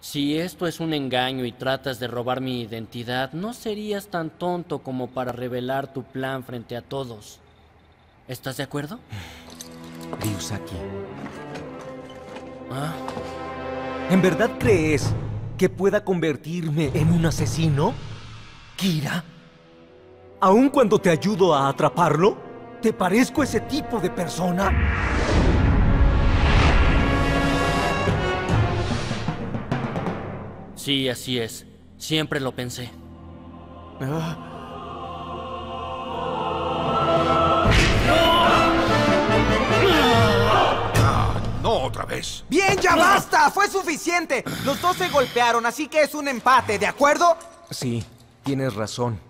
Si esto es un engaño y tratas de robar mi identidad, no serías tan tonto como para revelar tu plan frente a todos. ¿Estás de acuerdo? Ryusaki. ¿Ah? ¿En verdad crees que pueda convertirme en un asesino? Kira. ¿Aun cuando te ayudo a atraparlo? ¿Te parezco ese tipo de persona? Sí, así es. Siempre lo pensé. No otra vez. ¡Bien, ya basta! ¡Fue suficiente! Los dos se golpearon, así que es un empate, ¿de acuerdo? Sí, tienes razón.